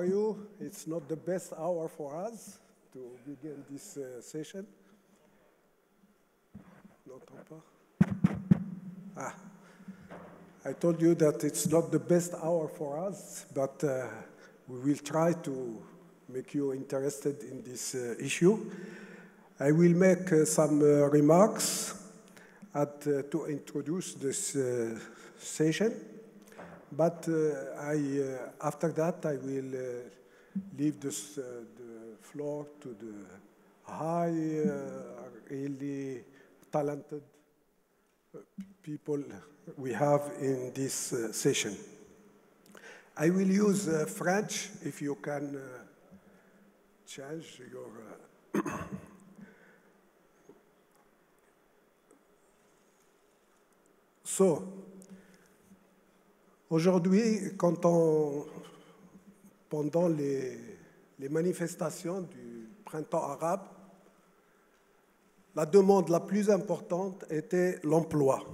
are you? It's not the best hour for us to begin this uh, session. N'entends pas? Ah. I told you that it's not the best hour for us, but uh, we will try to make you interested in this uh, issue. I will make uh, some uh, remarks at, uh, to introduce this session, but uh, I, uh, after that I will uh, leave this, the floor to the high, really talented people we have in this uh, session. I will use uh, French if you can uh, change your. so, aujourd'hui, pendant les, les manifestations du printemps arabe, la demande la plus importante était l'emploi.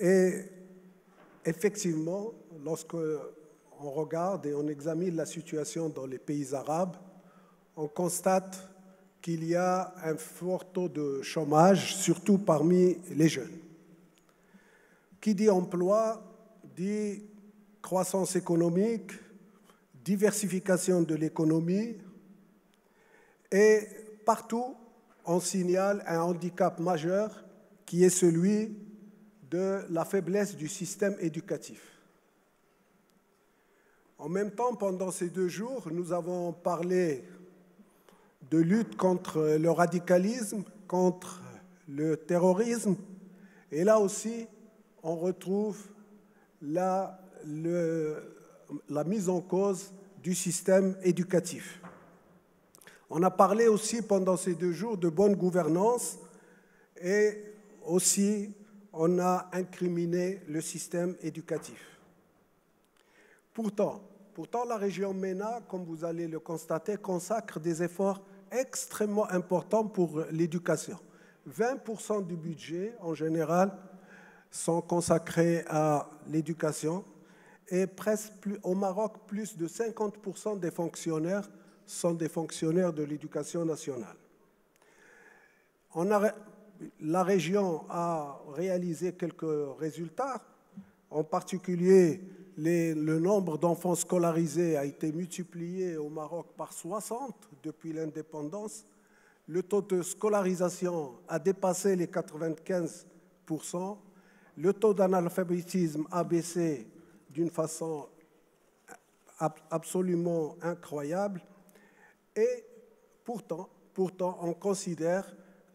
Et effectivement, lorsque on regarde et on examine la situation dans les pays arabes, on constate qu'il y a un fort taux de chômage, surtout parmi les jeunes. Qui dit emploi dit croissance économique, diversification de l'économie et partout on signale un handicap majeur qui est celui de la faiblesse du système éducatif. En même temps, pendant ces deux jours, nous avons parlé de lutte contre le radicalisme, contre le terrorisme, et là aussi, on retrouve la, mise en cause du système éducatif. On a parlé aussi pendant ces deux jours de bonne gouvernance et aussi on a incriminé le système éducatif. Pourtant, pourtant, la région MENA, comme vous allez le constater, consacre des efforts extrêmement importants pour l'éducation. 20% du budget, en général, sont consacrés à l'éducation et au Maroc, plus de 50% des fonctionnaires sont des fonctionnaires de l'éducation nationale. La région a réalisé quelques résultats. En particulier, le nombre d'enfants scolarisés a été multiplié au Maroc par 60 depuis l'indépendance. Le taux de scolarisation a dépassé les 95%. Le taux d'analphabétisme a baissé d'une façon absolument incroyable. Et pourtant, pourtant on considère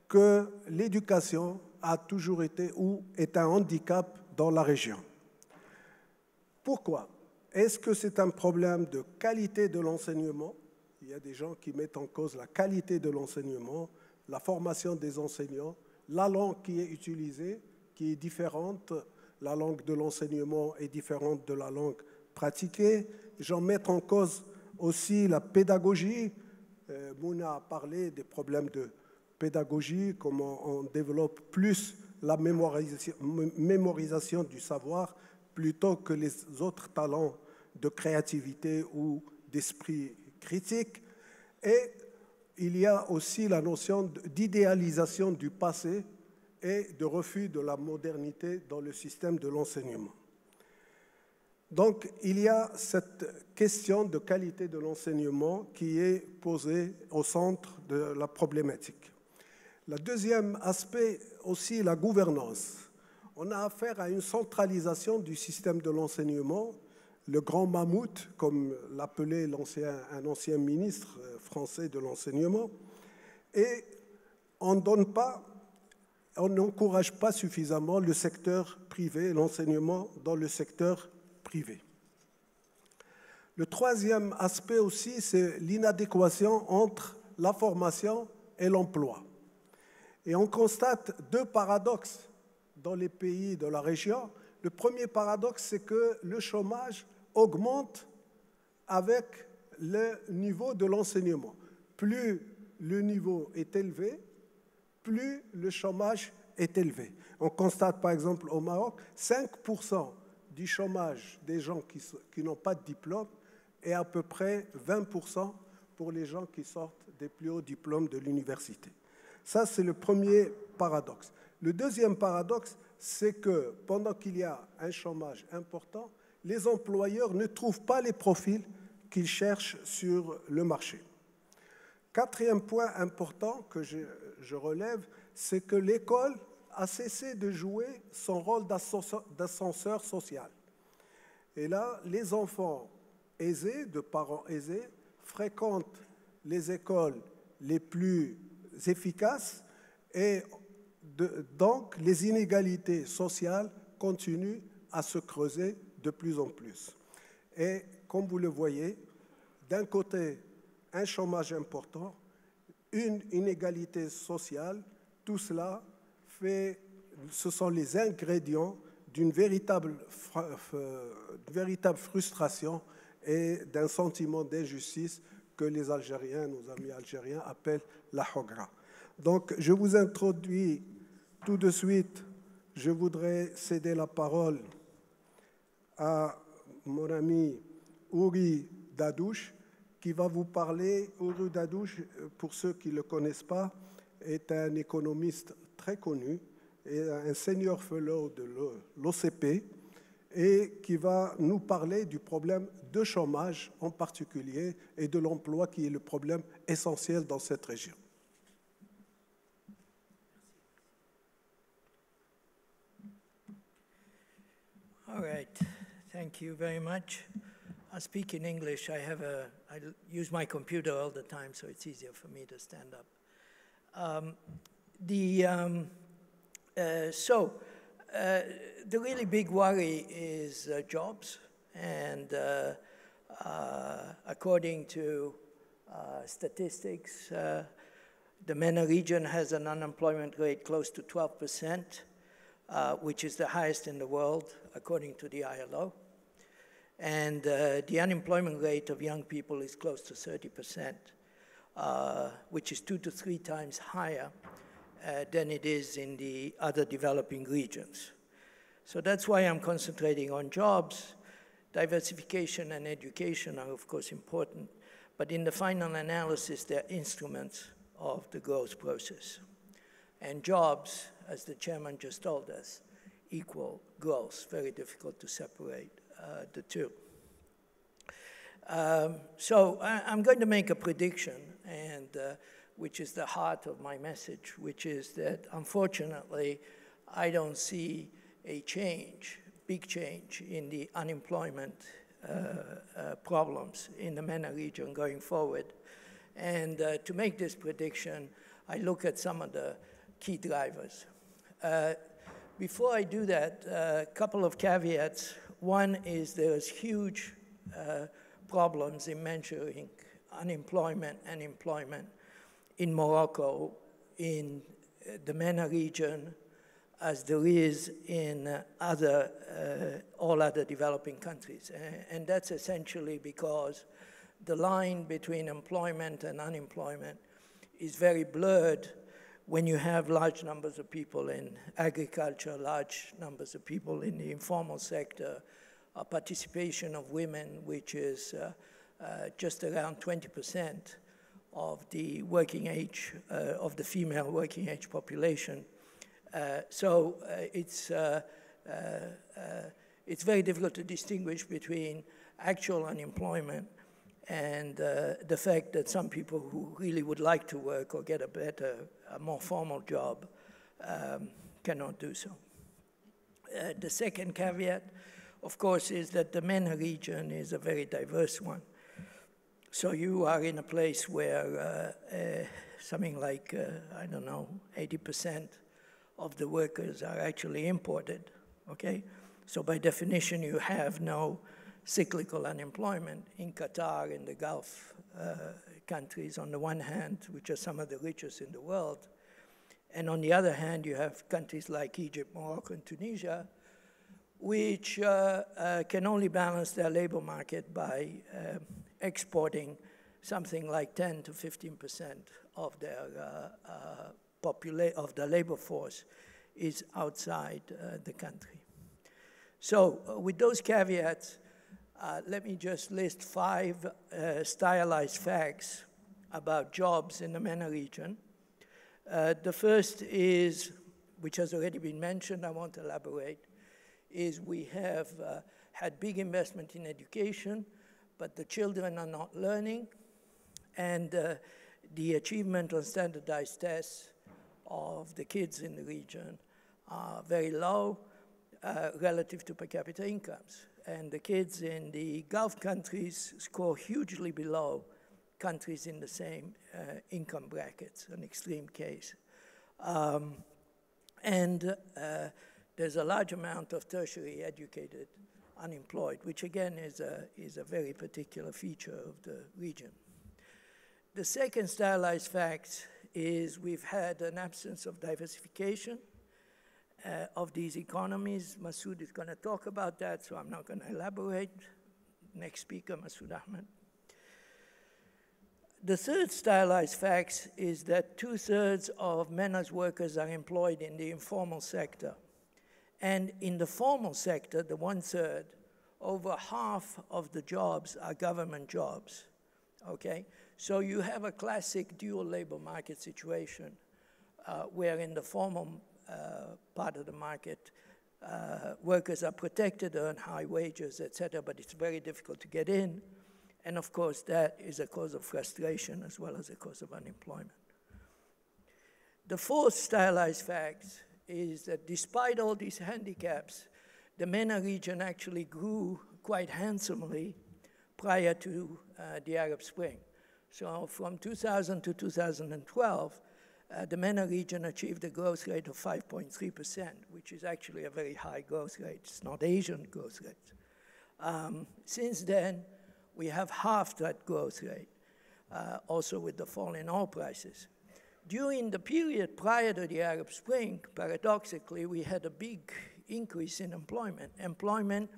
que l'éducation a toujours été ou est un handicap dans la région. Pourquoi? Est-ce que c'est un problème de qualité de l'enseignement? Il y a des gens qui mettent en cause la qualité de l'enseignement, la formation des enseignants, la langue qui est utilisée, qui est différente, la langue de l'enseignement est différente de la langue pratiquée. J'en mets en cause aussi la pédagogie. Euh, Mouna a parlé des problèmes de pédagogie, comment on développe plus la mémorisation, du savoir plutôt que les autres talents de créativité ou d'esprit critique. Et il y a aussi la notion d'idéalisation du passé et de refus de la modernité dans le système de l'enseignement. Donc il y a cette question de qualité de l'enseignement qui est posée au centre de la problématique. Le deuxième aspect aussi, la gouvernance. On a affaire à une centralisation du système de l'enseignement. Le grand mammouth, comme l'appelait un ancien ministre euh, français de l'enseignement. Et on donne pas, on n'encourage pas suffisamment le secteur privé, l'enseignement dans le secteur privé. Le troisième aspect aussi, c'est l'inadéquation entre la formation et l'emploi. Et on constate deux paradoxes dans les pays de la région. Le premier paradoxe, c'est que le chômage augmente avec le niveau de l'enseignement. Plus le niveau est élevé, plus le chômage est élevé. On constate par exemple au Maroc, 5% du chômage des gens qui, n'ont pas de diplôme et à peu près 20% pour les gens qui sortent des plus hauts diplômes de l'université. Ça, c'est le premier paradoxe. Le deuxième paradoxe, c'est que pendant qu'il y a un chômage important, les employeurs ne trouvent pas les profils qu'ils cherchent sur le marché. Quatrième point important que je, je relève, c'est que l'école a cessé de jouer son rôle d'ascenseur social. Et là, les enfants aisés, de parents aisés, fréquentent les écoles les plus efficaces et donc les inégalités sociales continuent à se creuser de plus en plus. Et comme vous le voyez, d'un côté, un chômage important, une inégalité sociale, tout cela fait, ce sont les ingrédients d'une véritable, véritable frustration et d'un sentiment d'injustice que les Algériens, nos amis algériens, appellent la hogra. Donc, je vous introduis tout de suite, je voudrais céder la parole à mon ami Uri Dadouche, qui va vous parler. Uri Dadouche, pour ceux qui ne le connaissent pas, est un économiste très connu et un senior fellow de l'OCP et qui va nous parler du problème de chômage en particulier et de l'emploi qui est le problème essentiel dans cette région. All right, thank you very much. I speak in English. I have a, I use my computer all the time, so it's easier for me to stand up. Um, the, um, uh, so, uh, the really big worry is uh, jobs, and uh, uh, according to uh, statistics, the MENA region has an unemployment rate close to 12 percent. Uh, which is the highest in the world, according to the ILO. And uh, the unemployment rate of young people is close to 30%, uh, which is two to three times higher uh, than it is in the other developing regions. So that's why I'm concentrating on jobs. Diversification and education are, of course, important, but in the final analysis, they're instruments of the growth process. And jobs as the chairman just told us, equal growth. Very difficult to separate the two. Um, so I, am going to make a prediction, and uh, which is the heart of my message, which is that unfortunately, I don't see a change, big change in the unemployment uh, uh problems in the MENA region going forward. And uh, to make this prediction, I look at some of the key drivers. Uh, before I do that, a uh, couple of caveats. One is there's huge uh, problems in measuring unemployment and employment in Morocco, in uh, the MENA region, as there is in other, uh, all other developing countries. And that's essentially because the line between employment and unemployment is very blurred when you have large numbers of people in agriculture, large numbers of people in the informal sector, a participation of women, which is uh, uh, just around 20% of the working age, uh, of the female working age population. Uh, so uh, it's, it's very difficult to distinguish between actual unemployment and uh, the fact that some people who really would like to work or get a better, a more formal job um, cannot do so. Uh, the second caveat, of course, is that the MENA region is a very diverse one. So you are in a place where uh, uh something like, uh, I don't know, 80% of the workers are actually imported, okay? So by definition, you have no cyclical unemployment in Qatar, in the Gulf uh, countries, on the one hand, which are some of the richest in the world. And on the other hand, you have countries like Egypt, Morocco, and Tunisia, which uh, uh, can only balance their labor market by uh, exporting something like 10 to 15 percent of their uh, uh, of the labor force is outside the country. So with those caveats, uh, let me just list five uh, stylized facts about jobs in the MENA region. Uh, the first is, which has already been mentioned, I won't elaborate, is we have uh, had big investment in education, but the children are not learning, and uh, the achievement on standardized tests of the kids in the region are very low uh, relative to per capita incomes. And the kids in the Gulf countries score hugely below countries in the same uh, income brackets, an extreme case. Um, and uh, there's a large amount of tertiary educated unemployed, which again is a, is a very particular feature of the region. The second stylized fact is we've had an absence of diversification uh, of these economies. Masood is going to talk about that, so I'm not going to elaborate. Next speaker, Masood Ahmed. The third stylized fact is that two thirds of MENA's workers are employed in the informal sector. And in the formal sector, the one third, over half of the jobs are government jobs. Okay? So you have a classic dual labor market situation uh, where in the formal part of the market, uh, workers are protected, earn high wages, etc., but it's very difficult to get in. And of course, that is a cause of frustration as well as a cause of unemployment. The fourth stylized fact is that despite all these handicaps, the MENA region actually grew quite handsomely prior to uh, the Arab Spring. So from 2000 to 2012, uh, the MENA region achieved a growth rate of 5.3%, which is actually a very high growth rate. It's not Asian growth rate. Um, since then, we have halved that growth rate, uh, also with the fall in oil prices. During the period prior to the Arab Spring, paradoxically, we had a big increase in employment. Employment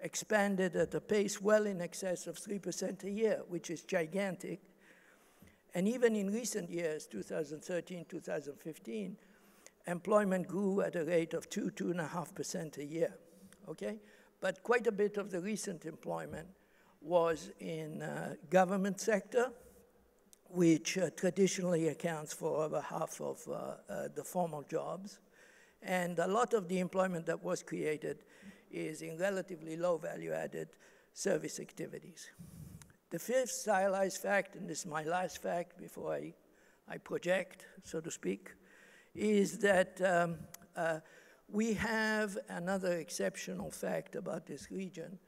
expanded at a pace well in excess of 3% a year, which is gigantic. And even in recent years, 2013, 2015, employment grew at a rate of 2, 2.5% a year, okay? But quite a bit of the recent employment was in uh, government sector, which uh, traditionally accounts for over half of uh, uh, the formal jobs. And a lot of the employment that was created is in relatively low value added service activities. The fifth stylized fact, and this is my last fact before I, I project, so to speak, is that um, uh, we have another exceptional fact about this region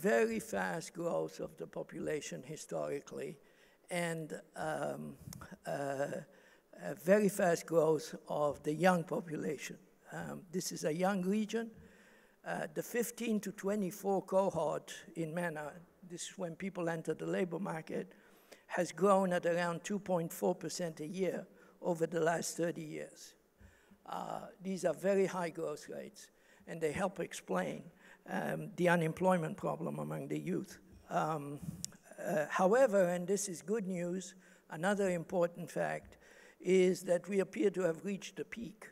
very fast growth of the population historically, and um, uh, very fast growth of the young population. Um, this is a young region. Uh, the 15 to 24 cohort in MENA, this is when people enter the labor market, has grown at around 2.4% a year over the last 30 years. Uh, these are very high growth rates, and they help explain um, the unemployment problem among the youth. Um, uh, however, and this is good news, another important fact is that we appear to have reached the peak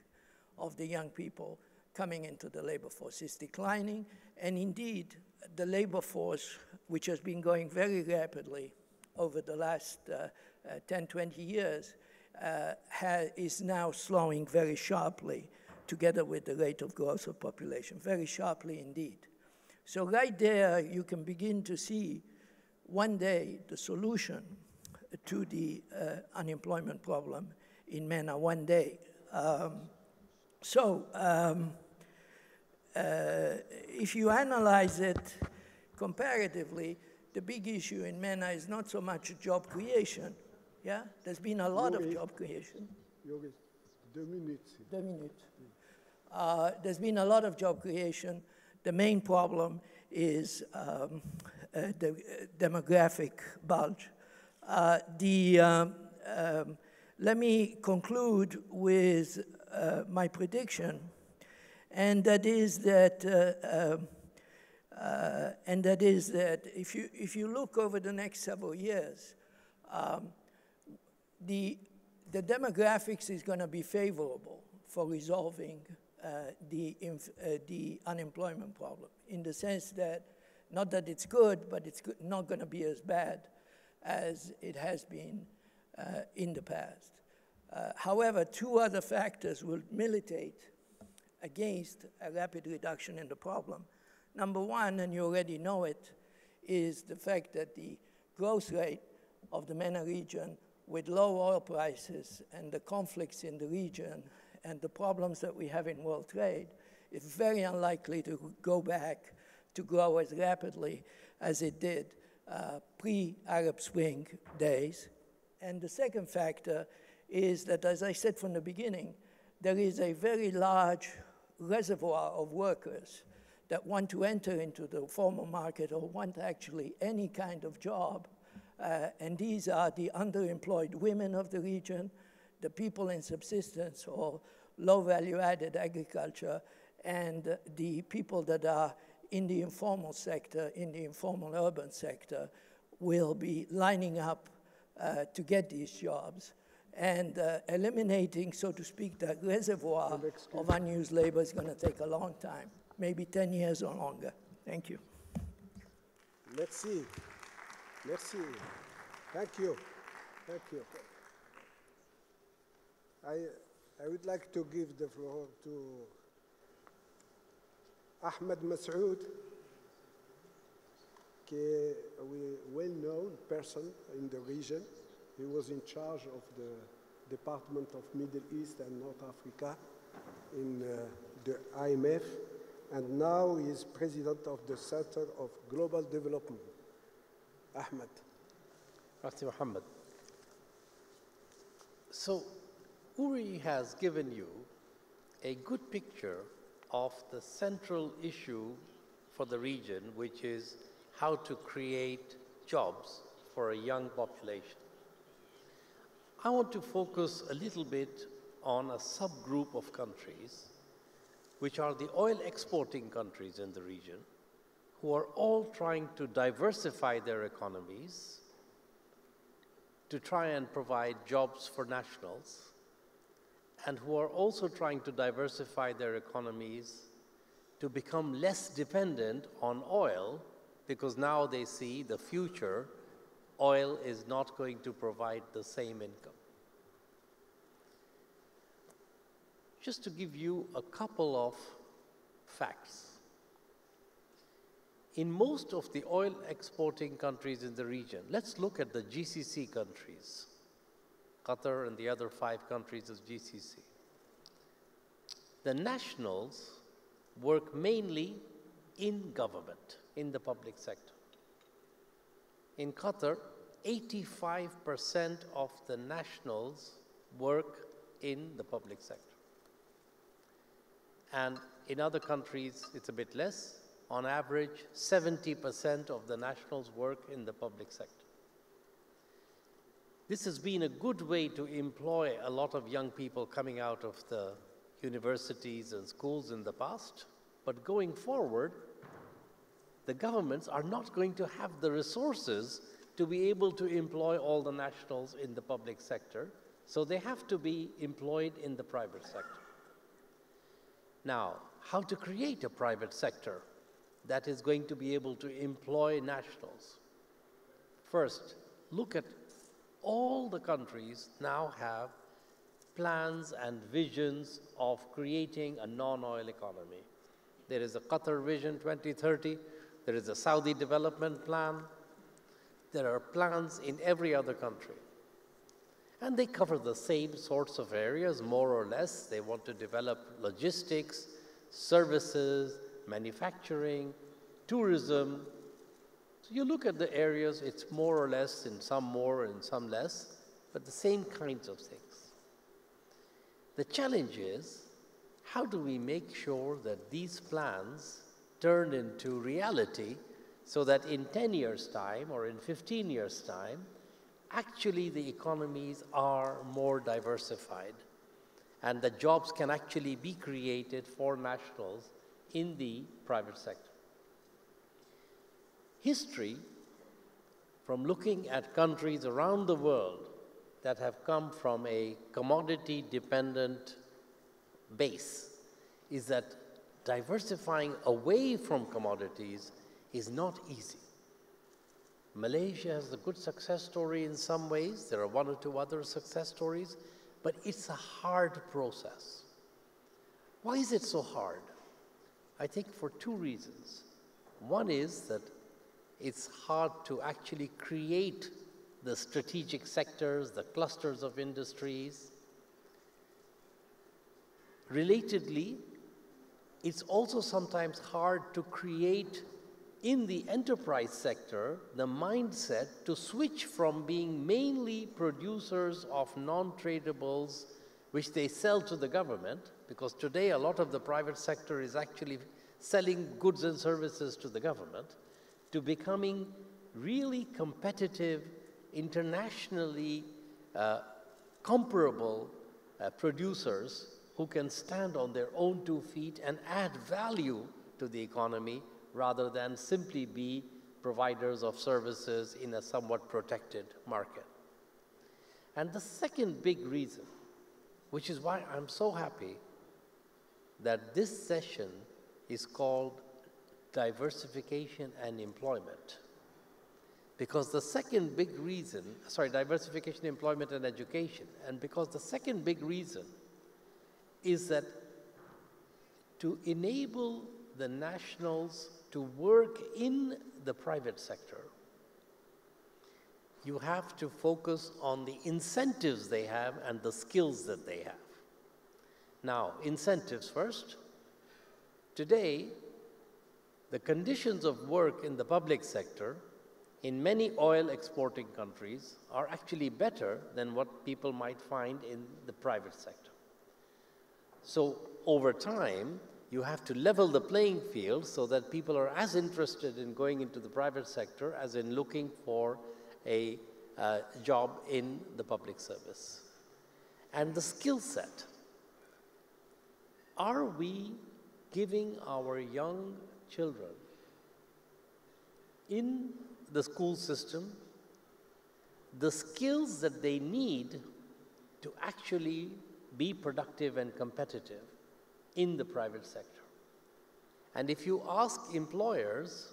of the young people coming into the labor force. It's declining, and indeed, the labor force, which has been going very rapidly over the last uh, uh, 10, 20 years, uh, is now slowing very sharply together with the rate of growth of population, very sharply indeed. So right there, you can begin to see one day the solution to the uh, unemployment problem in MENA one day. Um, so um, if you analyze it comparatively, the big issue in MENA is not so much job creation. Yeah, there's been a lot of job creation. Deux minutes. Deux minutes. Uh, there's been a lot of job creation. The main problem is um, uh, the uh, demographic bulge. Uh, the, um, um, let me conclude with uh, my prediction, and that is that uh, um, uh, and that is that if you, if you look over the next several years, um, the, the demographics is going to be favorable for resolving uh, the, uh, the unemployment problem in the sense that not that it's good, but it's good, not going to be as bad as it has been uh, in the past. Uh, however, two other factors will militate against a rapid reduction in the problem. Number one, and you already know it, is the fact that the growth rate of the MENA region with low oil prices and the conflicts in the region and the problems that we have in world trade is very unlikely to go back to grow as rapidly as it did uh, pre-Arab Spring days. And the second factor is that, as I said from the beginning, there is a very large reservoir of workers that want to enter into the formal market or want actually any kind of job. Uh, and these are the underemployed women of the region, the people in subsistence or low value added agriculture, and the people that are in the informal sector, in the informal urban sector, will be lining up uh, to get these jobs. And uh, eliminating, so to speak, that reservoir of unused labor is going to take a long time, maybe 10 years or longer. Thank you. Merci. Merci. Thank you. Thank you. I, I would like to give the floor to Ahmed Masood, a well-known person in the region. He was in charge of the Department of Middle East and North Africa in uh, the IMF, and now he is president of the Center of Global Development. Ahmed. Merci, Mohamed. So, Uri has given you a good picture of the central issue for the region, which is how to create jobs for a young population. I want to focus a little bit on a subgroup of countries, which are the oil exporting countries in the region, who are all trying to diversify their economies to try and provide jobs for nationals and who are also trying to diversify their economies to become less dependent on oil because now they see the future oil is not going to provide the same income. Just to give you a couple of facts. In most of the oil exporting countries in the region, let's look at the GCC countries. Qatar and the other five countries of GCC. The nationals work mainly in government, in the public sector. In Qatar, 85% of the nationals work in the public sector. And in other countries, it's a bit less. On average, 70% of the nationals work in the public sector. This has been a good way to employ a lot of young people coming out of the universities and schools in the past. But going forward, the governments are not going to have the resources to be able to employ all the nationals in the public sector. So they have to be employed in the private sector. Now, how to create a private sector that is going to be able to employ nationals? First, look at all the countries now have plans and visions of creating a non-oil economy. There is a Qatar Vision 2030, there is a Saudi development plan, there are plans in every other country. And they cover the same sorts of areas, more or less. They want to develop logistics, services, manufacturing, tourism, So you look at the areas, it's more or less, in some more and some less, but the same kinds of things. The challenge is, how do we make sure that these plans turn into reality so that in 10 years' time or in 15 years' time, actually the economies are more diversified and the jobs can actually be created for nationals in the private sector. History from looking at countries around the world that have come from a commodity dependent base is that diversifying away from commodities is not easy. Malaysia has a good success story in some ways. There are one or two other success stories, but it's a hard process. Why is it so hard? I think for two reasons. One is that it's hard to actually create the strategic sectors, the clusters of industries. Relatedly, it's also sometimes hard to create in the enterprise sector the mindset to switch from being mainly producers of non-tradables which they sell to the government because today a lot of the private sector is actually selling goods and services to the government to becoming really competitive internationally uh, comparable uh, producers who can stand on their own two feet and add value to the economy rather than simply be providers of services in a somewhat protected market. And the second big reason, which is why I'm so happy that this session is called diversification and employment. Because the second big reason, sorry, diversification, employment, and education, and because the second big reason is that to enable the nationals to work in the private sector, you have to focus on the incentives they have and the skills that they have. Now, incentives first. Today, the conditions of work in the public sector in many oil exporting countries are actually better than what people might find in the private sector. So over time, you have to level the playing field so that people are as interested in going into the private sector as in looking for a uh, job in the public service. And the skill set. Are we giving our young children in the school system the skills that they need to actually be productive and competitive in the private sector. And if you ask employers,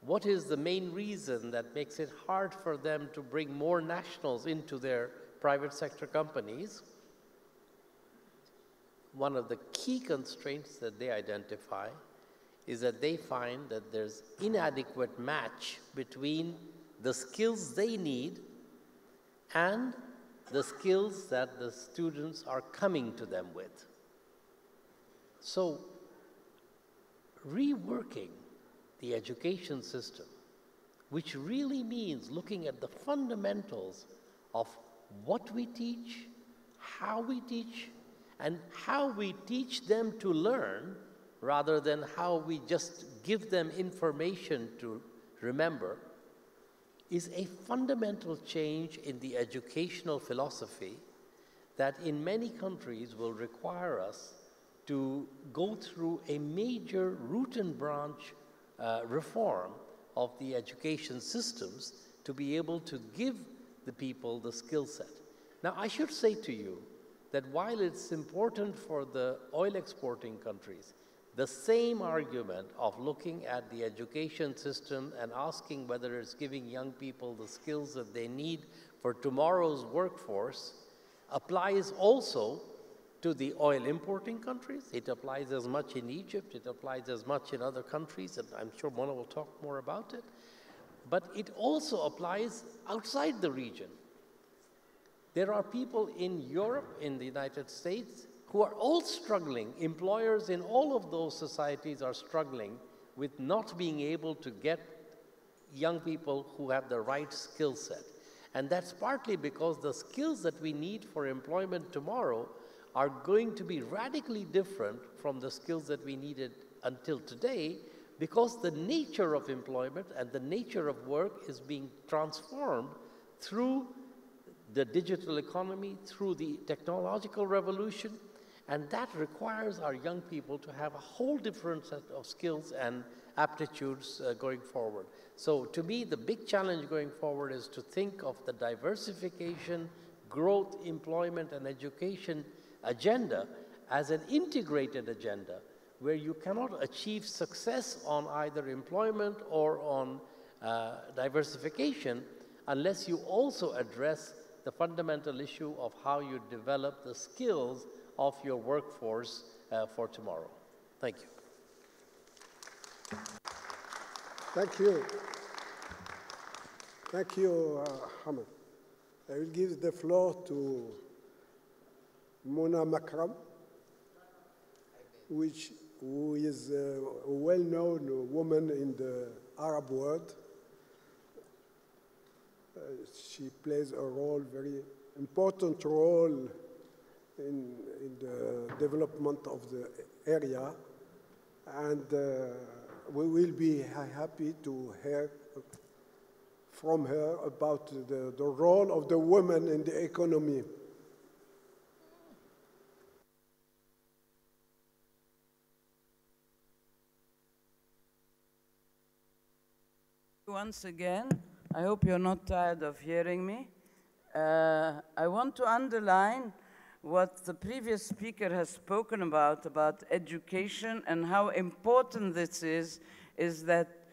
what is the main reason that makes it hard for them to bring more nationals into their private sector companies? One of the key constraints that they identify is that they find that there's inadequate match between the skills they need and the skills that the students are coming to them with. So, reworking the education system, which really means looking at the fundamentals of what we teach, how we teach, and how we teach them to learn rather than how we just give them information to remember, is a fundamental change in the educational philosophy that in many countries will require us to go through a major root and branch uh, reform of the education systems to be able to give the people the skill set. Now, I should say to you that while it's important for the oil exporting countries the same argument of looking at the education system and asking whether it's giving young people the skills that they need for tomorrow's workforce applies also to the oil importing countries. It applies as much in Egypt, it applies as much in other countries, and I'm sure Mona will talk more about it. But it also applies outside the region. There are people in Europe, in the United States, who are all struggling. Employers in all of those societies are struggling with not being able to get young people who have the right skill set. And that's partly because the skills that we need for employment tomorrow are going to be radically different from the skills that we needed until today because the nature of employment and the nature of work is being transformed through the digital economy, through the technological revolution, and that requires our young people to have a whole different set of skills and aptitudes uh, going forward. So to me, the big challenge going forward is to think of the diversification, growth, employment, and education agenda as an integrated agenda where you cannot achieve success on either employment or on uh, diversification unless you also address the fundamental issue of how you develop the skills of your workforce uh, for tomorrow. Thank you. Thank you. Thank you, uh, Hamid. I will give the floor to Mona Makram, which, who is a well-known woman in the Arab world. Uh, she plays a role, very important role in, in the development of the area. And uh, we will be happy to hear from her about the, the role of the women in the economy. Once again, I hope you're not tired of hearing me. Uh, I want to underline what the previous speaker has spoken about, about education and how important this is, is that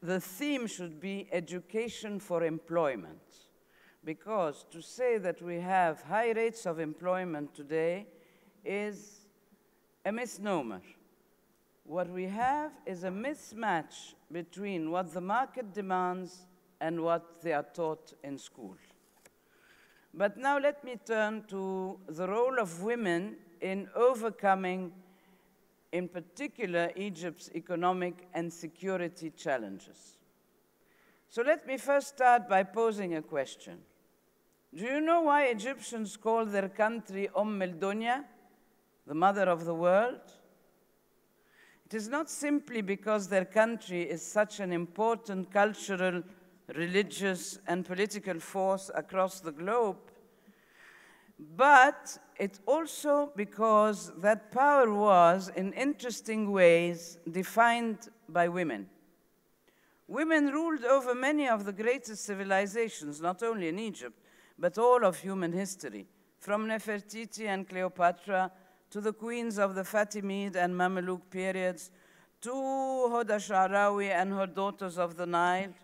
the theme should be education for employment. Because to say that we have high rates of employment today is a misnomer. What we have is a mismatch between what the market demands and what they are taught in school. But now let me turn to the role of women in overcoming in particular Egypt's economic and security challenges. So let me first start by posing a question. Do you know why Egyptians call their country Umm el-Dunya, the mother of the world? It is not simply because their country is such an important cultural, religious, and political force across the globe, but it's also because that power was, in interesting ways, defined by women. Women ruled over many of the greatest civilizations, not only in Egypt, but all of human history, from Nefertiti and Cleopatra to the queens of the Fatimid and Mamluk periods, to Hoda Sha'rawi and her daughters of the Nile.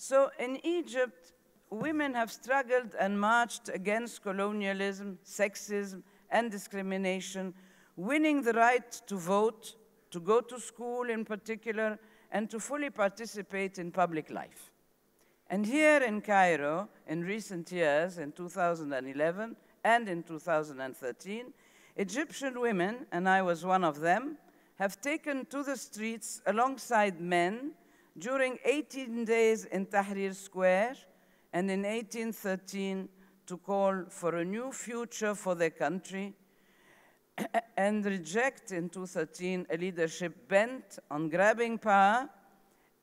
So in Egypt, women have struggled and marched against colonialism, sexism, and discrimination, winning the right to vote, to go to school in particular, and to fully participate in public life. And here in Cairo, in recent years, in 2011 and in 2013, Egyptian women, and I was one of them, have taken to the streets alongside men during 18 days in Tahrir Square and in 1813 to call for a new future for their country and reject in 2013 a leadership bent on grabbing power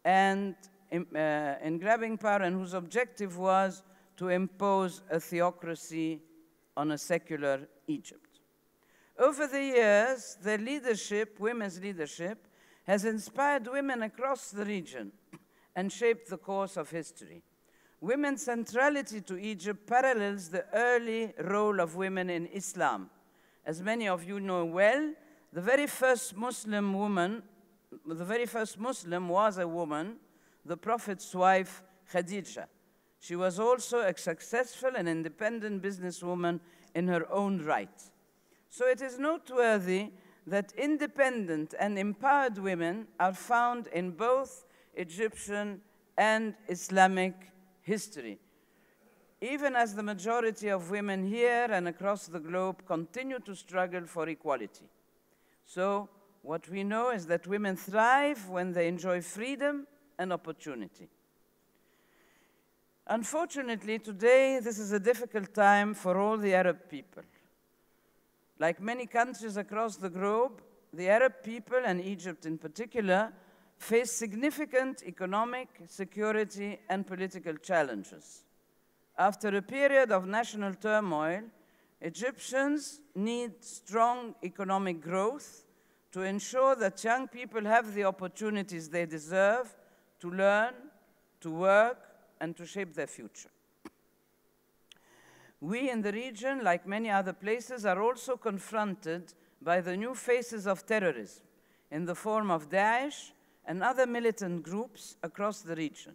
and uh, in grabbing power and whose objective was to impose a theocracy on a secular Egypt. Over the years, their leadership, women's leadership, has inspired women across the region and shaped the course of history. Women's centrality to Egypt parallels the early role of women in Islam. As many of you know well, the very first Muslim woman, the very first Muslim was a woman, the Prophet's wife, Khadija. She was also a successful and independent businesswoman in her own right. So it is noteworthy that independent and empowered women are found in both Egyptian and Islamic history. Even as the majority of women here and across the globe continue to struggle for equality. So, what we know is that women thrive when they enjoy freedom and opportunity. Unfortunately, today, this is a difficult time for all the Arab people. Like many countries across the globe, the Arab people, and Egypt in particular, face significant economic, security, and political challenges. After a period of national turmoil, Egyptians need strong economic growth to ensure that young people have the opportunities they deserve to learn, to work, and to shape their future. We in the region, like many other places, are also confronted by the new faces of terrorism in the form of Daesh and other militant groups across the region.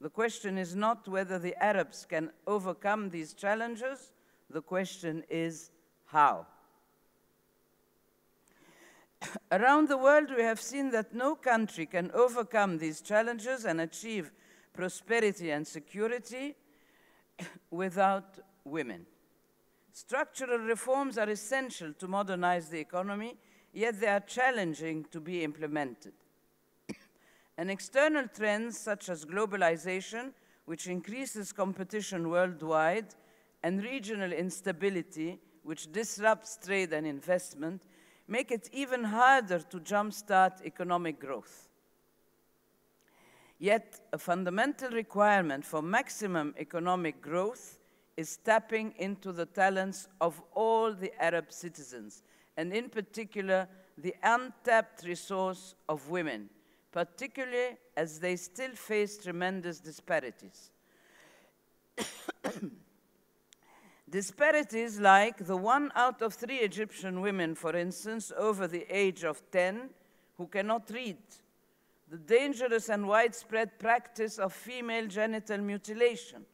The question is not whether the Arabs can overcome these challenges, the question is how. Around the world, we have seen that no country can overcome these challenges and achieve prosperity and security without women. Structural reforms are essential to modernize the economy, yet they are challenging to be implemented. and external trends such as globalization, which increases competition worldwide, and regional instability, which disrupts trade and investment, make it even harder to jumpstart economic growth. Yet, a fundamental requirement for maximum economic growth is tapping into the talents of all the Arab citizens, and in particular, the untapped resource of women, particularly as they still face tremendous disparities. Disparities like the one out of three Egyptian women, for instance, over the age of 10 who cannot read, the dangerous and widespread practice of female genital mutilation,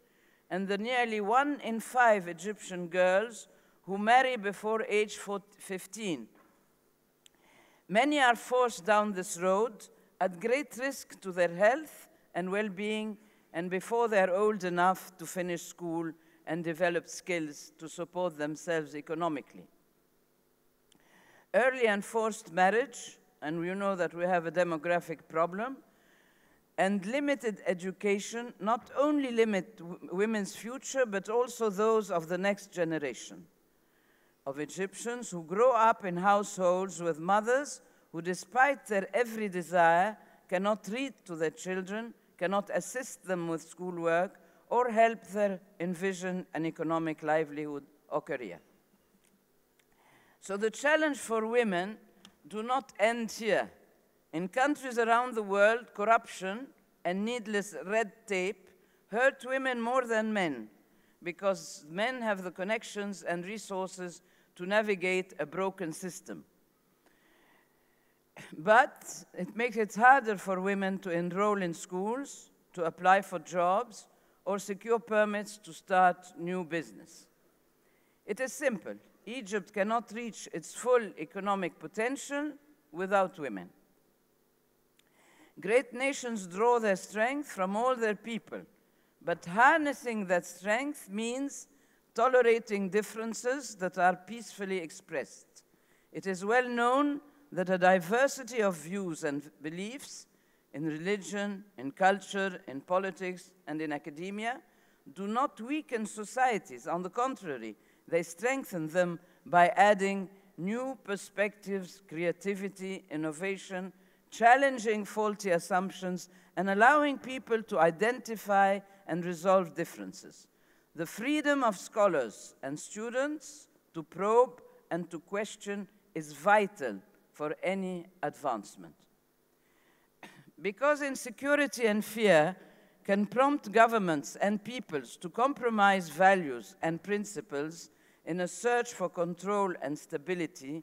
and the nearly one in five Egyptian girls who marry before age 15. Many are forced down this road at great risk to their health and well being, and before they're old enough to finish school and develop skills to support themselves economically. Early and forced marriage, and we know that we have a demographic problem, and limited education not only limit women's future, but also those of the next generation of Egyptians who grow up in households with mothers who, despite their every desire, cannot read to their children, cannot assist them with schoolwork, or help them envision an economic livelihood or career. So the challenge for women do not end here. In countries around the world, corruption and needless red tape hurt women more than men because men have the connections and resources to navigate a broken system. But it makes it harder for women to enroll in schools, to apply for jobs, or secure permits to start new business. It is simple. Egypt cannot reach its full economic potential without women. Great nations draw their strength from all their people, but harnessing that strength means tolerating differences that are peacefully expressed. It is well known that a diversity of views and beliefs in religion, in culture, in politics, and in academia do not weaken societies. On the contrary, they strengthen them by adding new perspectives, creativity, innovation, challenging faulty assumptions, and allowing people to identify and resolve differences. The freedom of scholars and students to probe and to question is vital for any advancement. Because insecurity and fear can prompt governments and peoples to compromise values and principles in a search for control and stability,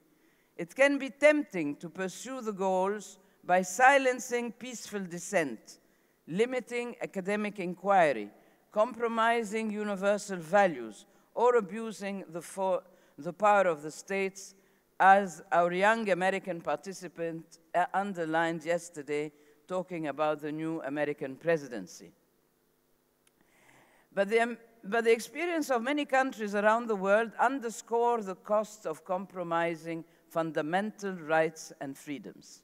it can be tempting to pursue the goals by silencing peaceful dissent, limiting academic inquiry, compromising universal values, or abusing the, the power of the states, as our young American participant uh, underlined yesterday talking about the new American presidency. But the, um, but the experience of many countries around the world underscore the costs of compromising fundamental rights and freedoms.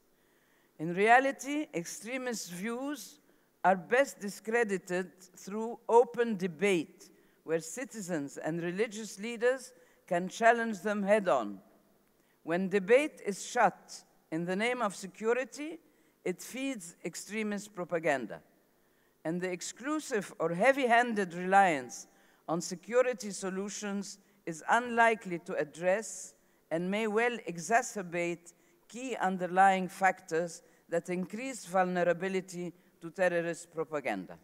In reality, extremist views are best discredited through open debate, where citizens and religious leaders can challenge them head on. When debate is shut in the name of security, it feeds extremist propaganda. And the exclusive or heavy handed reliance on security solutions is unlikely to address and may well exacerbate key underlying factors that increase vulnerability to terrorist propaganda.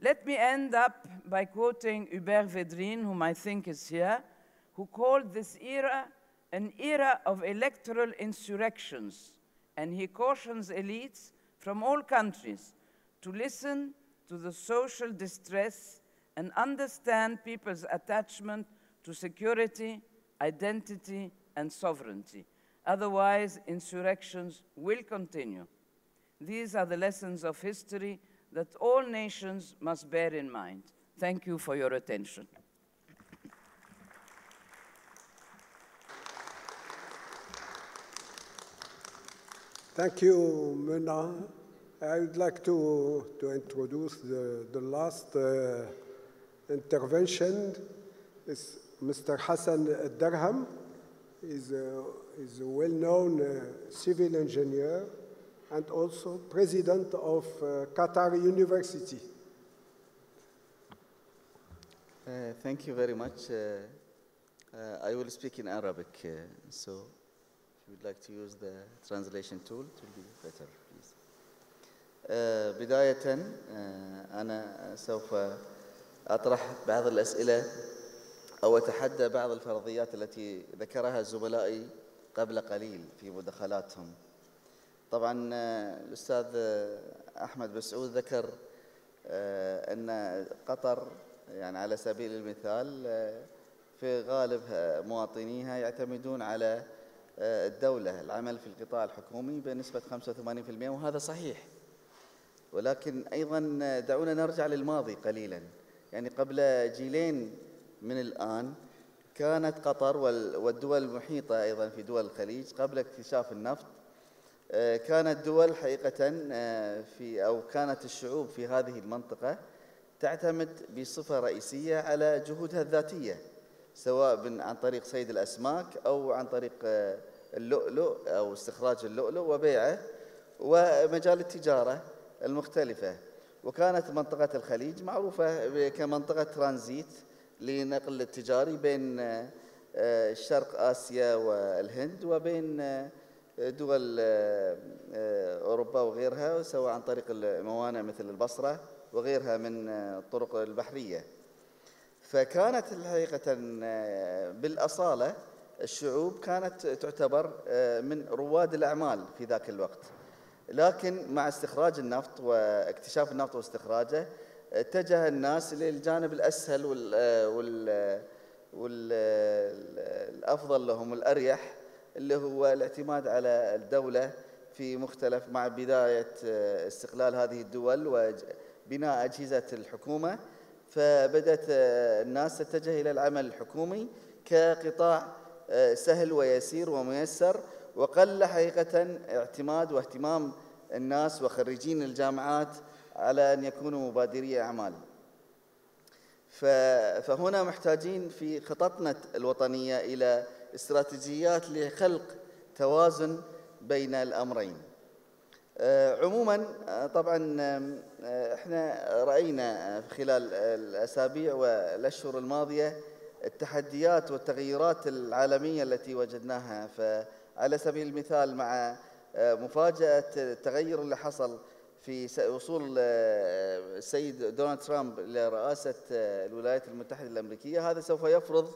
Let me end up by quoting Hubert Védrine, whom I think is here, who called this era an era of electoral insurrections, and he cautions elites from all countries to listen to the social distress and understand people's attachment to security, identity, and sovereignty. Otherwise, insurrections will continue. These are the lessons of history that all nations must bear in mind. Thank you for your attention. Thank you, Mona. I would like to, to introduce the, the last uh, intervention. Is Mr. Hassan Derham. He's a, he's a well-known uh, civil engineer and also president of uh, Qatar University. Uh, thank you very much. Uh, uh, I will speak in Arabic, so if you would like to use the translation tool, it will be better, بداية uh, أنا سوف أطرح بعض الأسئلة أو أتحدى بعض الفرضيات التي ذكرها زملائي قبل قليل في مداخلاتهم. طبعا آه، الأستاذ آه، أحمد بسعود ذكر آه، أن قطر يعني على سبيل المثال آه، في غالب آه، مواطنيها يعتمدون على آه، الدولة العمل في القطاع الحكومي بنسبة 85% وهذا صحيح ولكن أيضا دعونا نرجع للماضي قليلا. يعني قبل جيلين من الآن كانت قطر وال- والدول المحيطة أيضا في دول الخليج قبل اكتشاف النفط آه، كانت دول حقيقة آه، في أو كانت الشعوب في هذه المنطقة تعتمد بصفة رئيسية على جهودها الذاتية سواء عن طريق صيد الأسماك أو عن طريق آه، اللؤلؤ أو استخراج اللؤلؤ وبيعه ومجال التجارة. المختلفة. وكانت منطقة الخليج معروفة كمنطقة ترانزيت لنقل التجاري بين آه، شرق آسيا والهند وبين آه، دول آه، أوروبا وغيرها سواء عن طريق الموانئ مثل البصرة وغيرها من الطرق البحرية. فكانت الحقيقة آه، بالأصالة الشعوب كانت تعتبر من رواد الأعمال في ذاك الوقت. لكن مع استخراج النفط واكتشاف النفط واستخراجه اتجه الناس للجانب الأسهل وال وال والأفضل لهم والأريح اللي هو الاعتماد على الدولة في مختلف مع بداية آه، استقلال هذه الدول وبناء أجهزة الحكومة. فبدأت آه، الناس تتجه إلى العمل الحكومي كقطاع آه، سهل ويسير وميسر. وقل حقيقة اعتماد واهتمام الناس وخريجين الجامعات على أن يكونوا مبادري أعمال. ف- فهنا محتاجين في خططنا الوطنية إلى استراتيجيات لخلق توازن بين الأمرين. آه، عموما آه، طبعا آه، إحنا رأينا خلال الأسابيع والأشهر الماضية التحديات والتغيرات العالمية التي وجدناها. فعلى سبيل المثال مع آه، مفاجأة التغير اللي حصل في وصول آه، السيد دونالد ترامب لرئاسة آه، الولايات المتحدة الأمريكية. هذا سوف يفرض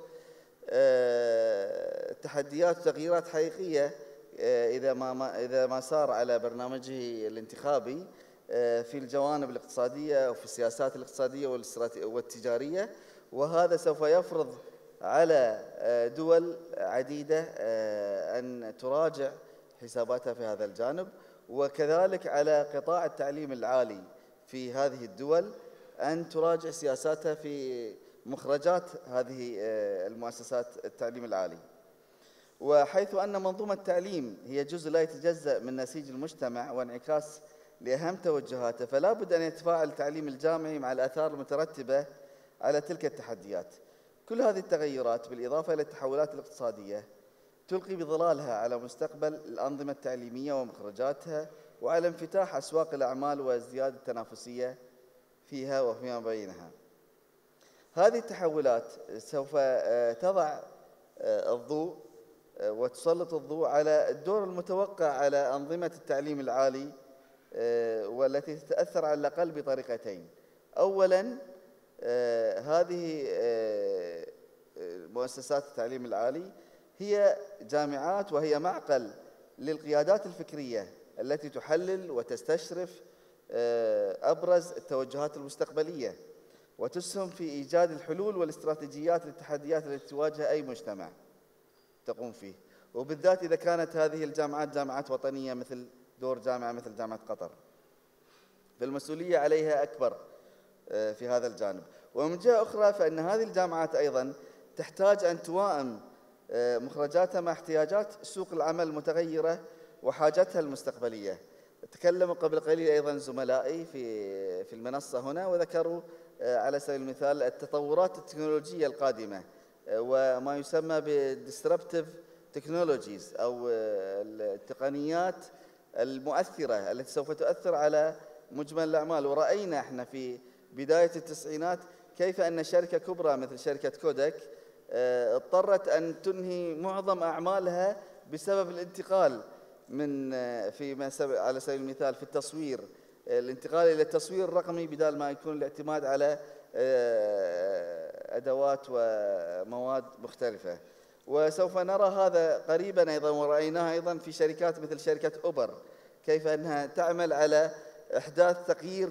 تحديات وتغييرات حقيقية آه، إذا ما إذا ما سار على برنامجه الانتخابي في الجوانب الاقتصادية وفي السياسات الاقتصادية والاستراتي- والتجارية. وهذا سوف يفرض على آه، دول عديدة آه، أن تراجع حساباتها في هذا الجانب وكذلك على قطاع التعليم العالي في هذه الدول أن تراجع سياساتها في مخرجات هذه آه، المؤسسات التعليم العالي. وحيث أن منظومة التعليم هي جزء لا يتجزأ من نسيج المجتمع وانعكاس لأهم توجهاته فلا بد أن يتفاعل التعليم الجامعي مع الآثار المترتبة على تلك التحديات كل هذه التغيرات بالإضافة إلى التحولات الاقتصادية تلقي بظلالها على مستقبل الأنظمة التعليمية ومخرجاتها وعلى انفتاح أسواق الأعمال وازدياد التنافسية فيها وفيما بينها. هذه التحولات سوف آه، تضع آه، الضوء آه، وتسلط الضوء على الدور المتوقع على أنظمة التعليم العالي والتي تتأثر على الأقل بطريقتين. أولا هذه آه، آه، مؤسسات التعليم العالي هي جامعات وهي معقل للقيادات الفكرية التي تحلل وتستشرف آه، أبرز التوجهات المستقبلية وتسهم في إيجاد الحلول والاستراتيجيات للتحديات التي تواجه أي مجتمع تقوم فيه. وبالذات إذا كانت هذه الجامعات جامعات وطنية مثل دور جامعة مثل جامعة قطر. فالمسؤولية عليها أكبر آه، في هذا الجانب. ومن جهة أخرى فإن هذه الجامعات أيضا تحتاج أن توائم آه، مخرجاتها مع احتياجات سوق العمل المتغيرة وحاجتها المستقبلية. تكلموا قبل قليل أيضا زملائي في في المنصة هنا وذكروا آه، على سبيل المثال التطورات التكنولوجية القادمة آه، وما يسمى بالديستربتيف تكنولوجيز أو آه، التقنيات المؤثرة التي سوف تؤثر على مجمل الأعمال. ورأينا إحنا في بداية التسعينات كيف أن شركة كبرى مثل شركة كودك آه، اضطرت أن تنهي معظم أعمالها بسبب الانتقال من آه، في على سبيل المثال في التصوير. آه، الانتقال إلى التصوير الرقمي بدال ما يكون الاعتماد على أدوات ومواد مختلفة. وسوف نرى هذا قريبا أيضا ورأيناه أيضا في شركات مثل شركة أوبر. كيف أنها تعمل على إحداث تغيير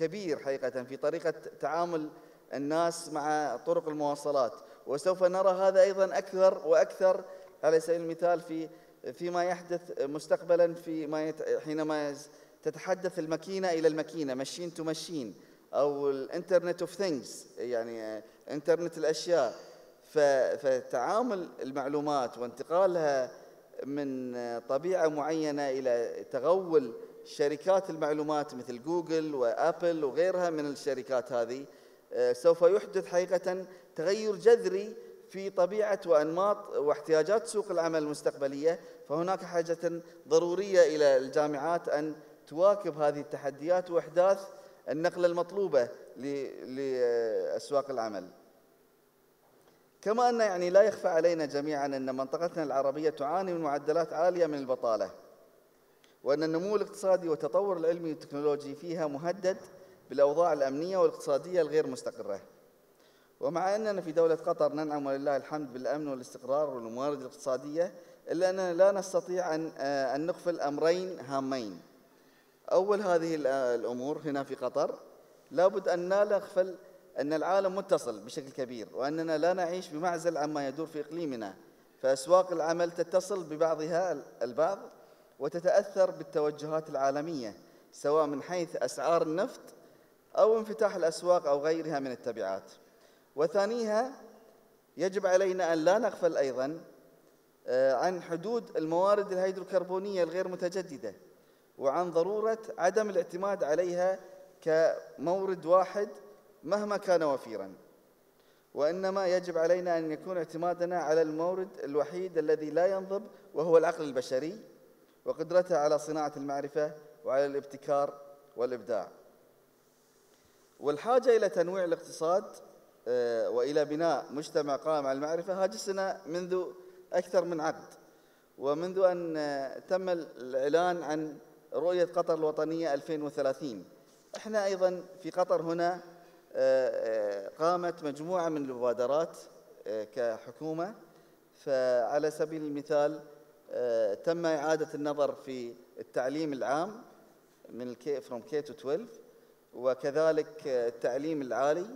كبير حقيقة في طريقة تعامل الناس مع طرق المواصلات وسوف نرى هذا أيضا أكثر وأكثر على سبيل المثال في فيما يحدث مستقبلا في ما يت... حينما تتحدث الماكينة إلى الماكينة مشين تو مشين أو الانترنت اوف ثينجز يعني انترنت الأشياء. فتعامل المعلومات وانتقالها من طبيعة معينة إلى تغول شركات المعلومات مثل جوجل وآبل وغيرها من الشركات هذه آه، سوف يحدث حقيقة تغير جذري في طبيعة وأنماط واحتياجات سوق العمل المستقبلية. فهناك حاجة ضرورية إلى الجامعات أن تواكب هذه التحديات وإحداث النقلة المطلوبة ل- لأسواق العمل. كما أن يعني لا يخفى علينا جميعا أن منطقتنا العربية تعاني من معدلات عالية من البطالة. وأن النمو الاقتصادي والتطور العلمي والتكنولوجي فيها مهدد بالأوضاع الأمنية والاقتصادية الغير مستقرة. ومع أننا في دولة قطر ننعم ولله الحمد بالأمن والاستقرار والموارد الاقتصادية إلا أننا لا نستطيع أن آه، أن نغفل أمرين هامين. أول هذه آه، الأمور هنا في قطر لابد أن لا نغفل أن العالم متصل بشكل كبير وأننا لا نعيش بمعزل عما يدور في إقليمنا. فأسواق العمل تتصل ببعضها ال- البعض وتتأثر بالتوجهات العالمية سواء من حيث أسعار النفط أو انفتاح الأسواق أو غيرها من التبعات. وثانيها يجب علينا أن لا نغفل أيضا آه، عن حدود الموارد الهيدروكربونية الغير متجددة وعن ضرورة عدم الاعتماد عليها كمورد واحد مهما كان وفيرا. وإنما يجب علينا أن يكون اعتمادنا على المورد الوحيد الذي لا ينضب وهو العقل البشري. وقدرته على صناعة المعرفة وعلى الابتكار والإبداع. والحاجة إلى تنويع الاقتصاد آه، وإلى بناء مجتمع قائم على المعرفة هاجسنا منذ أكثر من عقد ومنذ أن آه، تم الإعلان عن رؤية قطر الوطنية 2030 إحنا أيضا في قطر هنا آه، قامت مجموعة من المبادرات كحكومة. فعلى سبيل المثال تم إعادة النظر في التعليم العام من الكي from K to 12 وكذلك آه، التعليم العالي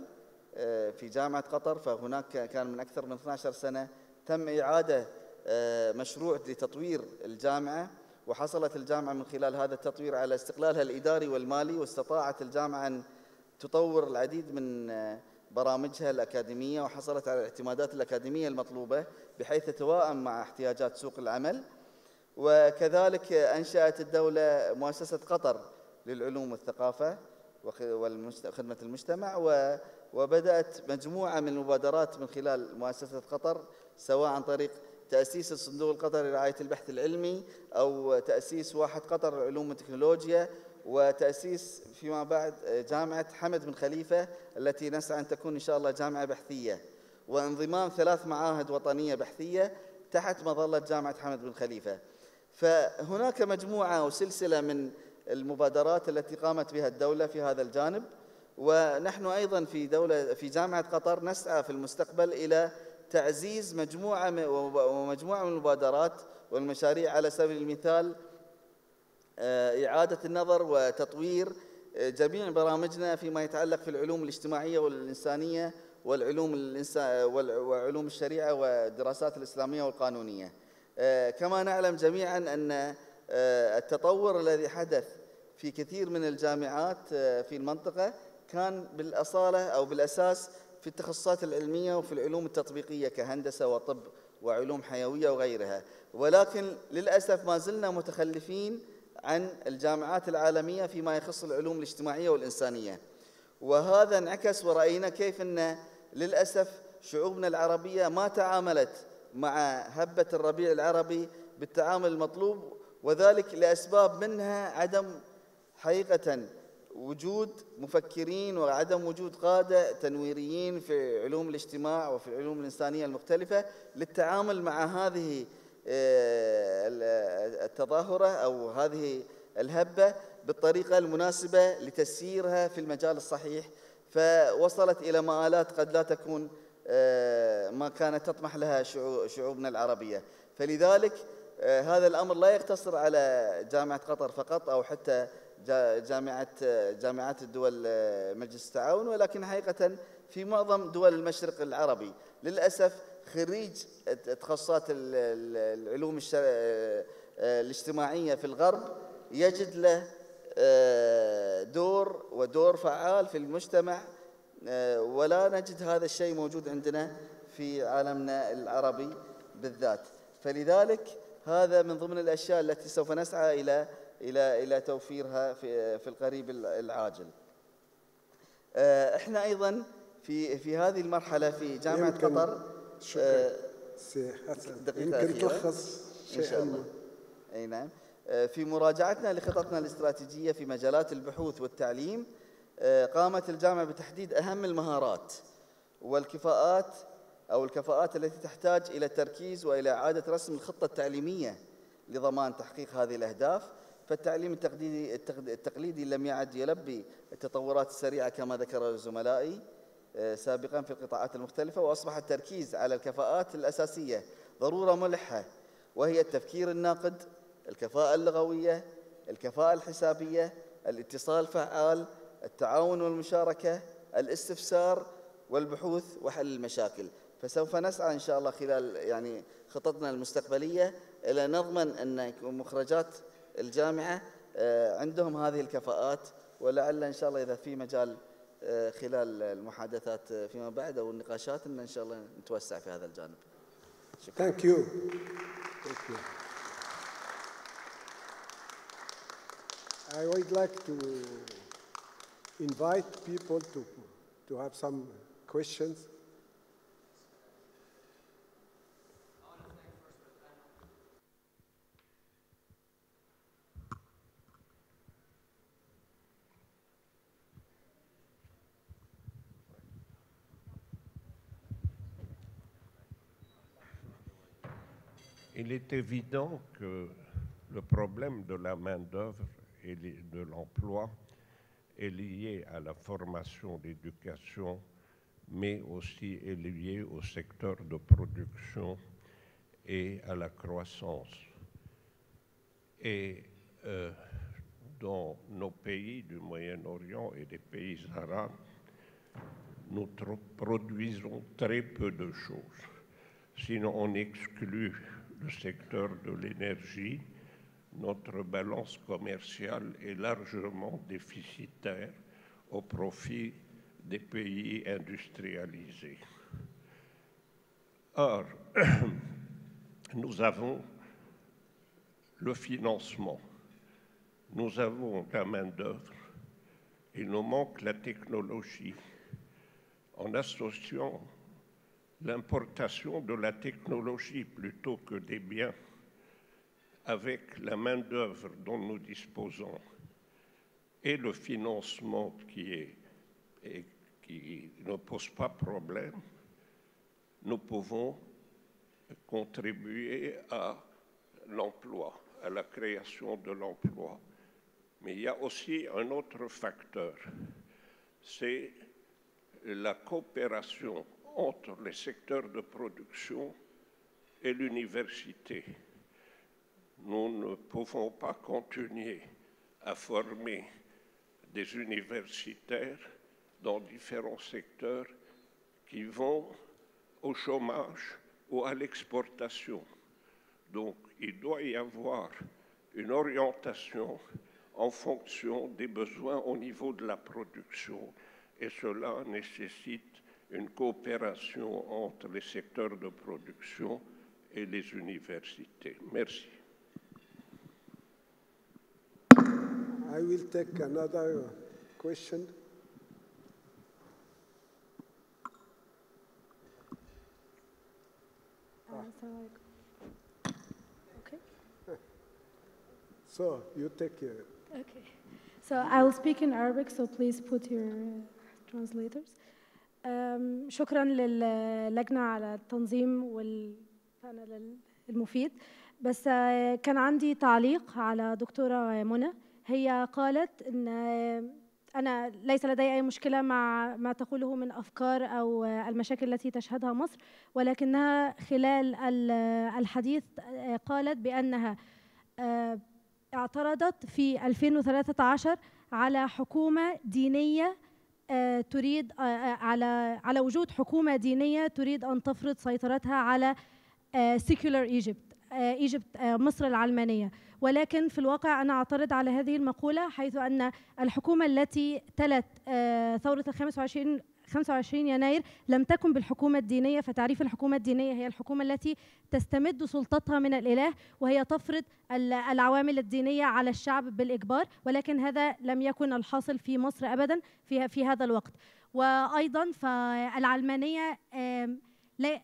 آه، في جامعة قطر فهناك كان من أكثر من 12 سنة تم إعادة آه، مشروع لتطوير الجامعة وحصلت الجامعة من خلال هذا التطوير على استقلالها الإداري والمالي واستطاعت الجامعة أن تطور العديد من آه، برامجها الأكاديمية وحصلت على الاعتمادات الأكاديمية المطلوبة بحيث تتوائم مع احتياجات سوق العمل. وكذلك أنشأت الدولة مؤسسة قطر للعلوم والثقافة وخدمة المجتمع وبدأت مجموعة من المبادرات من خلال مؤسسة قطر سواء عن طريق تأسيس الصندوق القطري لرعاية البحث العلمي أو تأسيس واحد قطر للعلوم والتكنولوجيا وتأسيس فيما بعد جامعة حمد بن خليفة التي نسعى أن تكون إن شاء الله جامعة بحثية. وانضمام ثلاث معاهد وطنية بحثية تحت مظلة جامعة حمد بن خليفة. فهناك مجموعة وسلسلة من المبادرات التي قامت بها الدولة في هذا الجانب. ونحن أيضا في دولة في جامعة قطر نسعى في المستقبل إلى تعزيز مجموعة ومجموعة من المبادرات والمشاريع على سبيل المثال آه، إعادة النظر وتطوير آه، جميع برامجنا فيما يتعلق في العلوم الاجتماعية والإنسانية والعلوم وعلوم الشريعة والدراسات الإسلامية والقانونية. آه، كما نعلم جميعا أن آه، التطور الذي حدث في كثير من الجامعات آه، في المنطقة كان بالأصالة أو بالأساس في التخصصات العلمية وفي العلوم التطبيقية كهندسة وطب وعلوم حيوية وغيرها. ولكن للأسف ما زلنا متخلفين عن الجامعات العالمية فيما يخص العلوم الاجتماعية والإنسانية. وهذا انعكس ورأينا كيف أن للأسف شعوبنا العربية ما تعاملت مع هبة الربيع العربي بالتعامل المطلوب وذلك لأسباب منها عدم حقيقة وجود مفكرين وعدم وجود قادة تنويريين في علوم الاجتماع وفي العلوم الإنسانية المختلفة للتعامل مع هذه التظاهرة أو هذه الهبة بالطريقة المناسبة لتسييرها في المجال الصحيح. فوصلت إلى مآلات قد لا تكون آه، ما كانت تطمح لها شعو- شعوبنا العربية. فلذلك آه، هذا الأمر لا يقتصر على جامعة قطر فقط أو حتى جا- جامعة آه، جامعات الدول آه، مجلس التعاون ولكن حقيقة في معظم دول المشرق العربي. للأسف خريج تخصصات ال- ال- العلوم الاجتماعية في الغرب يجد له آه، دور ودور فعال في المجتمع آه، ولا نجد هذا الشيء موجود عندنا في عالمنا العربي بالذات فلذلك هذا من ضمن الأشياء التي سوف نسعى إلى إلى إلى توفيرها في في القريب العاجل. آه، إحنا أيضا في في هذه المرحلة في جامعة قطر شكرا. آه، سي حسن. يمكن. تلخص إن شاء الله. أي نعم. آه، في مراجعتنا لخططنا الاستراتيجية في مجالات البحوث والتعليم آه، قامت الجامعة بتحديد أهم المهارات والكفاءات أو الكفاءات التي تحتاج إلى التركيز وإلى إعادة رسم الخطة التعليمية لضمان تحقيق هذه الأهداف. فالتعليم التقليدي التقليدي لم يعد يلبي التطورات السريعة كما ذكر زملائي. سابقا في القطاعات المختلفة وأصبح التركيز على الكفاءات الأساسية ضرورة ملحة وهي التفكير الناقد الكفاءة اللغوية الكفاءة الحسابية الاتصال الفعال التعاون والمشاركة الاستفسار والبحوث وحل المشاكل. فسوف نسعى إن شاء الله خلال يعني خططنا المستقبلية إلى نضمن أن مخرجات الجامعة آه، عندهم هذه الكفاءات ولعل إن شاء الله إذا في مجال خلال المحادثات فيما بعد أو النقاشات إن إن شاء الله نتوسع في هذا الجانب. شكرا. ثانك يو I would like to invite people to to have some questions. Il est évident que le problème de la main-d'œuvre et de l'emploi est lié à la formation, l'éducation, mais aussi est lié au secteur de production et à la croissance. Et euh, dans nos pays du Moyen-Orient et des pays arabes, nous produisons très peu de choses. Sinon, on exclut le secteur de l'énergie. Notre balance commerciale est largement déficitaire au profit des pays industrialisés. Or, nous avons le financement, nous avons la main-d'œuvre, il nous manque la technologie. En associant l'importation de la technologie plutôt que des biens avec la main-d'œuvre dont nous disposons et le financement qui, est, et qui ne pose pas problème, nous pouvons contribuer à l'emploi, à la création de l'emploi. Mais il y a aussi un autre facteur, c'est la coopération entre les secteurs de production et l'université. Nous ne pouvons pas continuer à former des universitaires dans différents secteurs qui vont au chômage ou à l'exportation. Donc, il doit y avoir une orientation en fonction des besoins au niveau de la production et cela nécessite une coopération entre les secteurs de production et les universités. Merci. I will take another question. Okay. So you take care. Okay. So I will speak in Arabic, so please put your uh, translators. شكرا للجنة على التنظيم والبانل المفيد. بس آه، كان عندي تعليق على دكتورة منى. هي قالت إن آه، أنا ليس لدي أي مشكلة مع ما تقوله من أفكار أو آه، المشاكل التي تشهدها مصر ولكنها خلال ال- الحديث قالت بأنها اعترضت في 2013 على حكومة دينية آه، آه، تريد آه، آه، على على وجود حكومة دينية تريد أن تفرض سيطرتها على سيكولر ايجيبت ايجيبت مصر العلمانية. ولكن في الواقع أنا أعترض على هذه المقولة حيث أن الحكومة التي تلت ثورة ال 25 25 يناير لم تكن بالحكومة الدينية فتعريف الحكومة الدينية هي الحكومة التي تستمد سلطتها من الإله وهي تفرض ال- العوامل الدينية على الشعب بالإجبار ولكن هذا لم يكن الحاصل في مصر أبدا في, في هذا الوقت. وأيضا فالعلمانية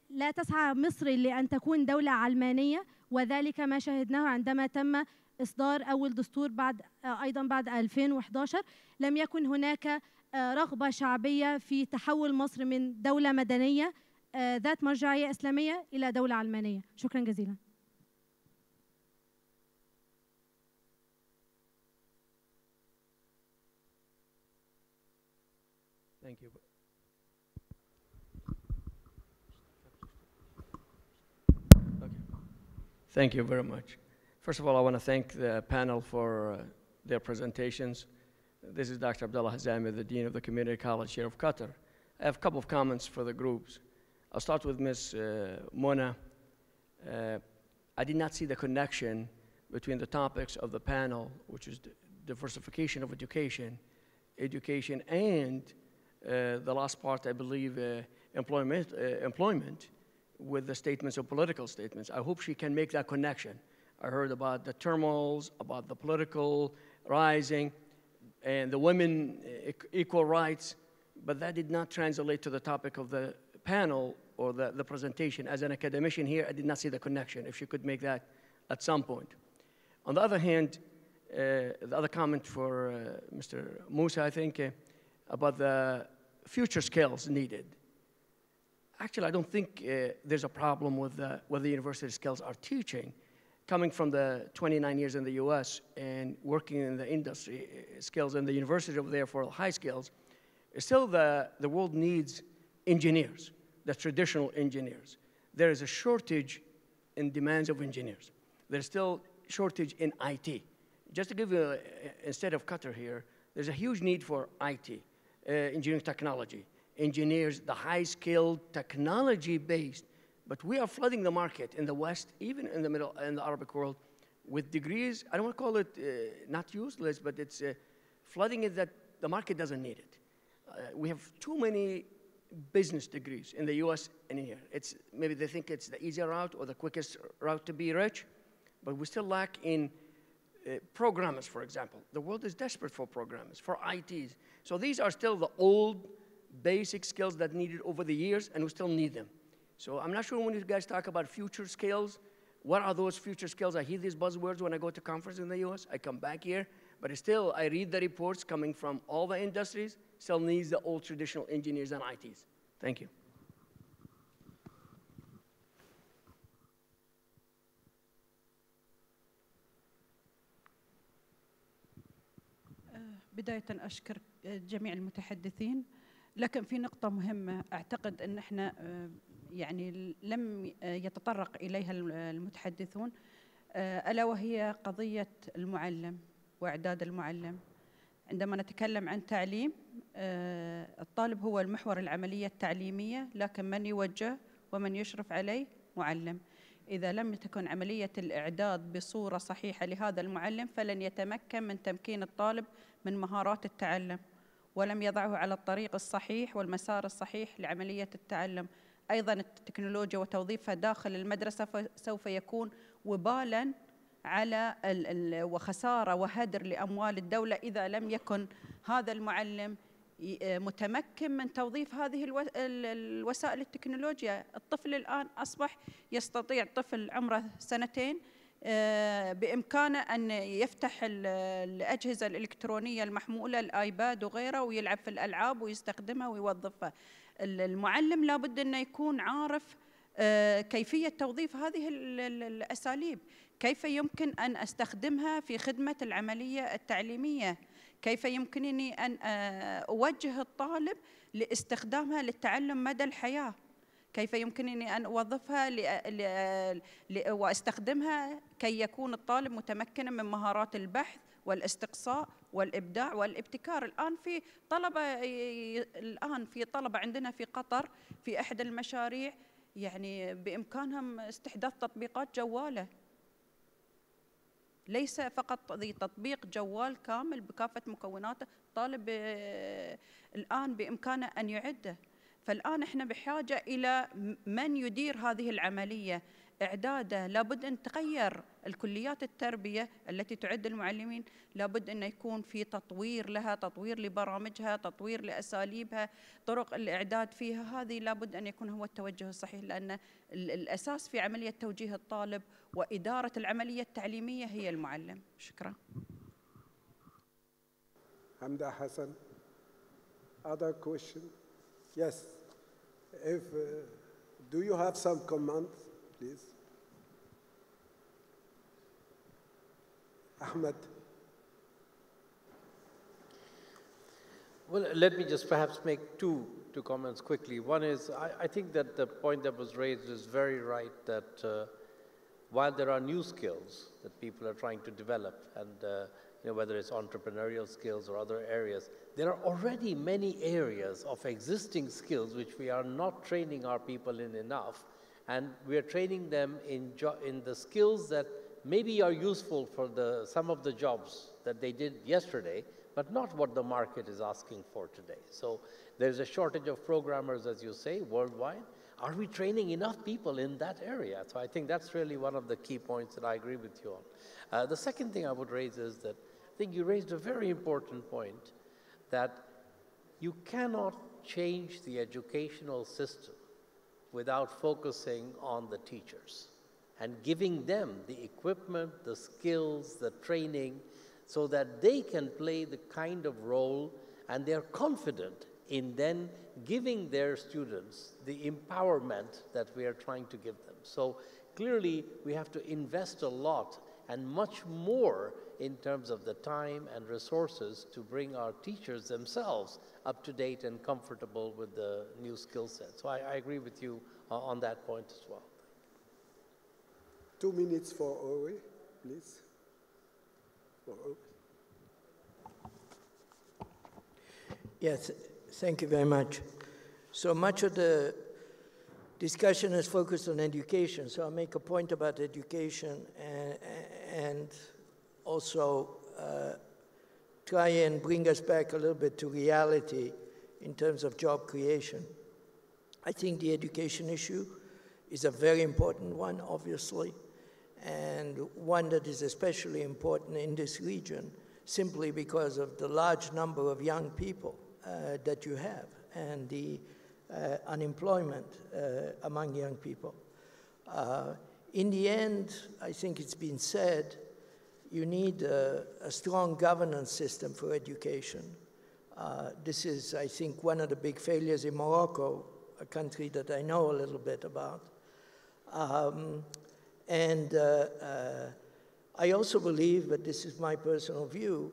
لا, تسعى مصر لأن تكون دولة علمانية وذلك ما شاهدناه عندما تم إصدار أول دستور بعد آه، أيضا بعد 2011 لم يكن هناك رغبة شعبية في تحول مصر من دولة مدنية آه، ذات مرجعية إسلامية إلى دولة علمانية شكرا جزيلا Thank you. Thank you very much. First of all, I want to thank the panel for uh, their presentations. This is Dr. Abdullah Hazami, the Dean of the Community College here of Qatar. I have a couple of comments for the groups. I'll start with Ms. Uh, Mona. Uh, I did not see the connection between the topics of the panel, which is diversification of education, education, and uh, the last part, I believe, uh, employment, uh, employment, with the statements of political statements. I hope she can make that connection. I heard about the turmoils, about the political rising, and the women uh, equal rights, but that did not translate to the topic of the panel or the, the presentation. As an academician here, I did not see the connection. If she could make that at some point. On the other hand, uh, the other comment for uh, Mr. Musa, I think, uh, about the future skills needed. Actually, I don't think there's a problem with what the university skills are teaching. Coming from the 29 years in the US and working in the industry uh, skills and the university over there for high skills, still the, the world needs engineers, the traditional engineers. There is a shortage in demands of engineers. There's still shortage in IT. Just to give you, a, instead of Qatar here, there's a huge need for IT, uh, engineering technology, engineers, the high-skilled, technology-based. But we are flooding the market in the West, even in the middle, in the Arabic world, with degrees. I don't want to call it uh, not useless, but it's uh, flooding it that the market doesn't need it. Uh, we have too many business degrees in the U.S. and here. It's maybe they think it's the easier route or the quickest route to be rich, but we still lack in uh, programmers, for example. The world is desperate for programmers, for ITs. So these are still the old basic skills that needed over the years, and we still need them. So I'm not sure when you guys talk about future skills, what are those future skills? I hear these buzzwords when I go to conference in the US. I come back here, but still I read the reports coming from all the industries, still needs the old traditional engineers and ITs. Thank you. بداية أشكر جميع المتحدثين لكن في نقطة مهمة أعتقد أن احنا آه، يعني لم يتطرق إليها المتحدثون آه، ألا وهي قضية المعلم وإعداد المعلم. عندما نتكلم عن تعليم آه، الطالب هو المحور العملية التعليمية لكن من يوجه ومن يشرف عليه؟ معلم. إذا لم تكن عملية الإعداد بصورة صحيحة لهذا المعلم فلن يتمكن من تمكين الطالب من مهارات التعلم ولم يضعه على الطريق الصحيح والمسار الصحيح لعملية التعلم. أيضا التكنولوجيا وتوظيفها داخل المدرسة سوف يكون وبالا على وخسارة وهدر لأموال الدولة إذا لم يكن هذا المعلم متمكن من توظيف هذه الوسائل التكنولوجيا. الطفل الآن أصبح يستطيع طفل عمره سنتين آه، بإمكانه أن يفتح الأجهزة الإلكترونية المحمولة الآيباد وغيره ويلعب في الألعاب ويستخدمها ويوظفها. المعلم لابد أنه يكون عارف آه، كيفية توظيف هذه الأساليب. كيف يمكن أن أستخدمها في خدمة العملية التعليمية؟ كيف يمكنني أن آه، أوجه الطالب لاستخدامها للتعلم مدى الحياة؟ كيف يمكنني أن أوظفها وأستخدمها كي يكون الطالب متمكنا من مهارات البحث والإستقصاء؟ والإبداع والابتكار. الآن في طلبة الآن في طلبة عندنا في قطر في احد المشاريع يعني بإمكانهم استحداث تطبيقات جوالة. ليس فقط ذي تطبيق جوال كامل بكافة مكوناته طالب آه، الآن بإمكانه أن يعده. فالآن إحنا بحاجة إلى من يدير هذه العملية. إعداده. لابد أن تغير الكليات التربية التي تعد المعلمين. لابد أن يكون في تطوير لها تطوير لبرامجها تطوير لأساليبها طرق الإعداد فيها. هذه لابد أن يكون هو التوجه الصحيح لأن الأساس في عملية توجيه الطالب وإدارة العملية التعليمية هي المعلم. شكرا. حمدة حسن. Other question? Yes. If uh, do you have some comments? Please Ahmed Well, let me just perhaps make two, two comments quickly. One is, I, I think that the point that was raised is very right that uh, while there are new skills that people are trying to develop, and uh, you know, whether it's entrepreneurial skills or other areas, there are already many areas of existing skills which we are not training our people in enough, and we are training them in, in the skills that maybe are useful for the, some of the jobs that they did yesterday, but not what the market is asking for today. So there's a shortage of programmers, as you say, worldwide, are we training enough people in that area? So I think that's really one of the key points that I agree with you on. Uh, the second thing I would raise is that I think you raised a very important point that you cannot change the educational system without focusing on the teachers and giving them the equipment, the skills, the training, so that they can play the kind of role and they're confident in then giving their students the empowerment that we are trying to give them. So clearly, we have to invest a lot and much more in terms of the time and resources to bring our teachers themselves up to date and comfortable with the new skill set. So I, I agree with you uh, on that point as well. Two minutes for Owe, please. For Owe. Yes, Thank you very much. So much of the discussion is focused on education, so I'll make a point about education and, and also uh, try and bring us back a little bit to reality in terms of job creation. I think the education issue is a very important one, obviously, and one that is especially important in this region simply because of the large number of young people uh, that you have and the uh, unemployment uh, among young people. in the end, I think it's been said, you need a, a strong governance system for education. Uh, this is, I think, one of the big failures in Morocco, a country that I know a little bit about. Um, and uh, uh, I also believe, but this is my personal view,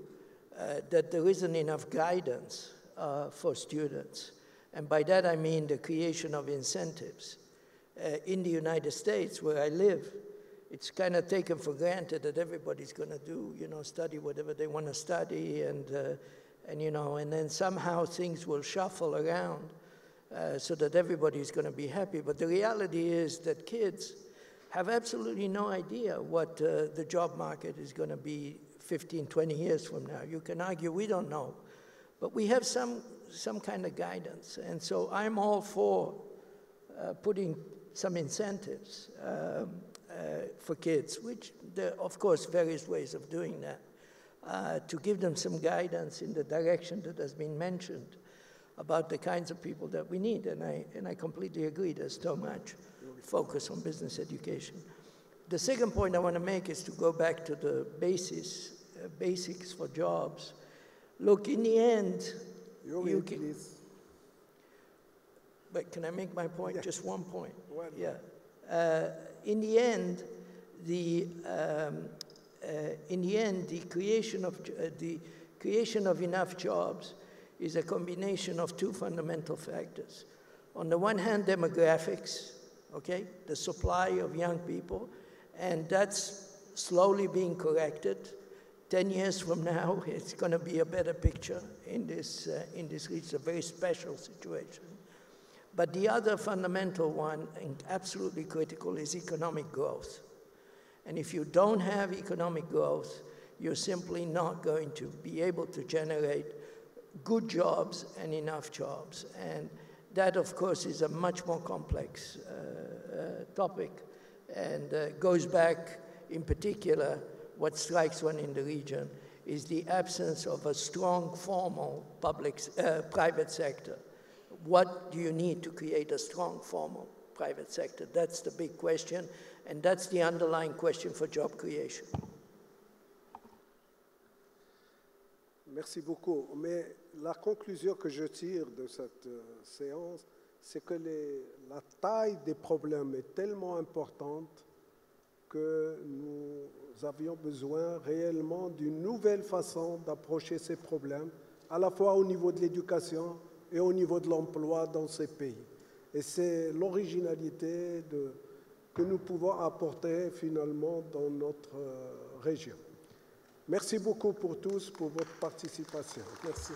that there isn't enough guidance uh, for students. And by that I mean the creation of incentives. Uh, in the United States, where I live, it's kind of taken for granted that everybody's going to do, you know, study whatever they want to study, and, uh, and, you know, and then somehow things will shuffle around uh, so that everybody's going to be happy. But the reality is that kids have absolutely no idea what uh, the job market is going to be 15, 20 years from now. You can argue we don't know, but we have some, some kind of guidance. And so I'm all for uh, putting some incentives um, for kids, which there are, of course, various ways of doing that, uh, to give them some guidance in the direction that has been mentioned about the kinds of people that we need. And I, and I completely agree, there's so much focus on business education. The second point I want to make is to go back to the basis, uh, basics for jobs. Look, in the end, you can, but can I make my point? Yeah. Just one point. One. Yeah. Uh, in the end, the um, uh, in the end, the creation of uh, the creation of enough jobs is a combination of two fundamental factors. On the one hand, demographics, okay, the supply of young people, and that's slowly being corrected. 10 years from now, it's going to be a better picture in this, uh, in this It's a very special situation. But the other fundamental one, and absolutely critical, is economic growth. And if you don't have economic growth, you're simply not going to be able to generate good jobs and enough jobs. And that, of course, is a much more complex uh, uh, topic and uh, goes back, in particular, what strikes one in the region is the absence of a strong formal public, uh, private sector. What do you need to create a strong formal private sector? That's the big question, and that's the underlying question for job creation. Merci beaucoup. Mais la conclusion que je tire de cette euh, séance, c'est que les, la taille des problèmes est tellement importante que nous avions besoin réellement d'une nouvelle façon d'approcher ces problèmes, à la fois au niveau de l'éducation et au niveau de l'emploi dans ces pays. Et c'est l'originalité que nous pouvons apporter finalement dans notre euh, région. Merci beaucoup pour tous pour votre participation. Merci.